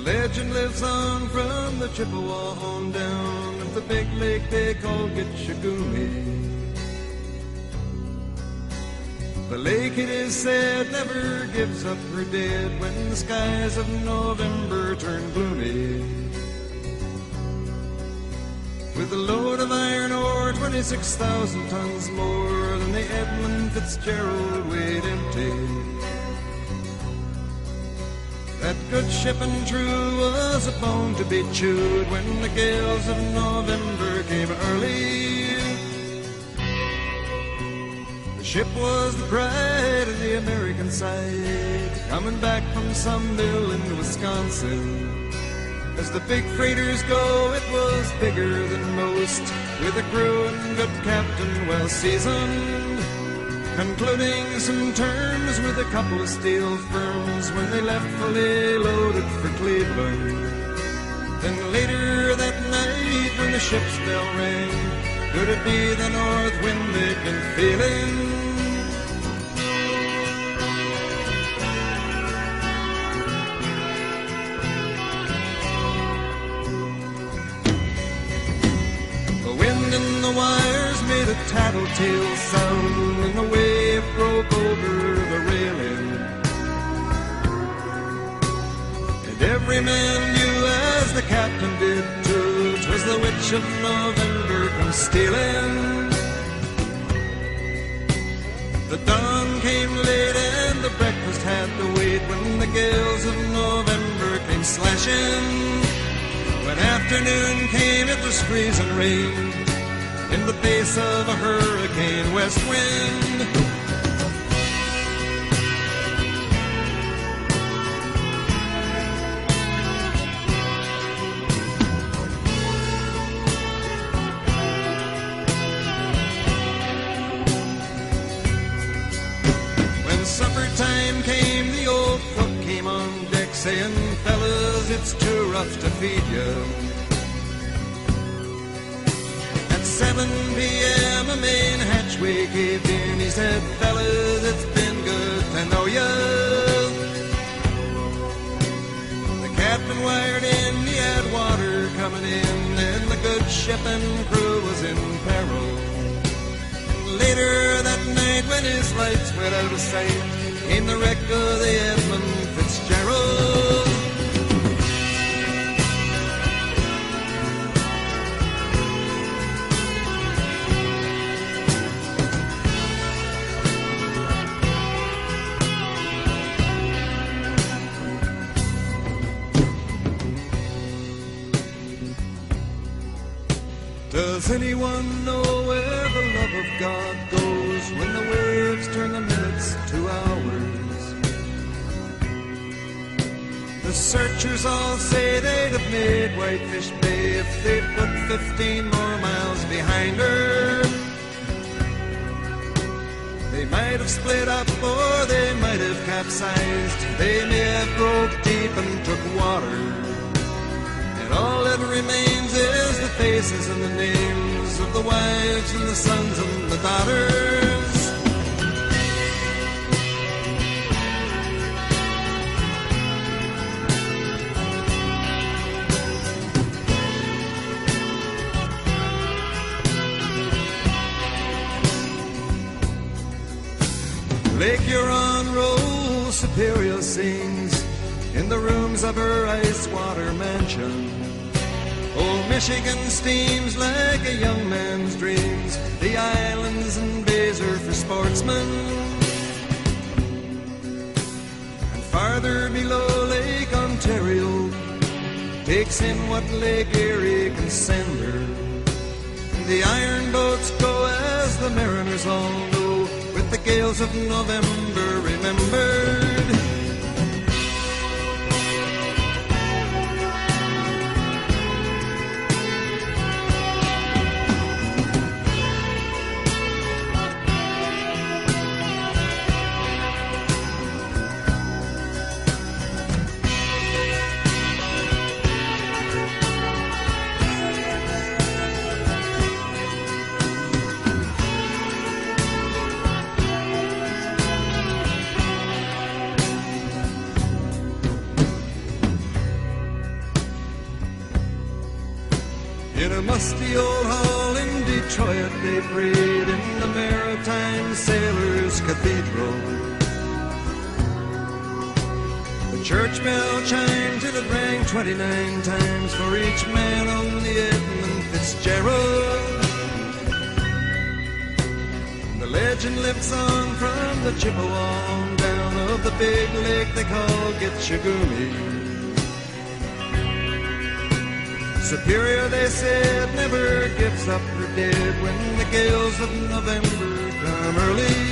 The legend lives on from the Chippewa on down of the big lake they call Gitche Gumee. The lake, it is said, never gives up her dead when the skies of November turn gloomy. With a load of iron ore, 26,000 tons more than the Edmund Fitzgerald weighed empty. That good ship and true was a bone to be chewed when the gales of November came early. The ship was the pride of the American side, coming back from mill in Wisconsin. As the big freighters go, it was bigger than most, with a crew and good captain well seasoned. Concluding some terms with a couple of steel firms when they left fully loaded for Cleveland. Then later that night when the ship's bell rang, could it be the north wind they'd been feeling? The wind in the wires made a tattletale sound, and the wave broke over the railing. And every man knew, as the captain did too, 'twas the witch of November come stealing. The dawn came late and the breakfast had to wait when the gales of November came slashing. When afternoon came, it was freezing rain in the face of a hurricane west wind. When supper time came, the old cook came on deck saying, Fellas, it's too rough to feed you. At 7 p.m., a main hatchway caved in. He said, Fellas, it's been good to know you. The captain wired in, he had water coming in, and the good ship and crew was in peril. Later that night, when his lights went out of sight, came the wreck of the Edmund Fitzgerald. Does anyone know where the love of God goes when the waves turn the minutes to hours? The searchers all say they'd have made Whitefish Bay if they'd put 15 more miles behind her. They might have split up or they might have capsized. They may have broke deep and took water. And all that remains faces and the names of the wives and the sons and the daughters. Lake Huron rolls, Superior sings in the rooms of her ice water mansion. Old Michigan steams like a young man's dreams. The islands and bays are for sportsmen. And farther below Lake Ontario takes in what Lake Erie can send her. The iron boats go as the mariners all know, with the gales of November In a musty old hall in Detroit, they prayed in the Maritime Sailors Cathedral. The church bell chimed till it rang 29 times for each man on the Edmund Fitzgerald. The legend lives on from the Chippewa on down of the big lake they call Gitche Gumee. Superior, they said, never gives up her dead when the gales of November come early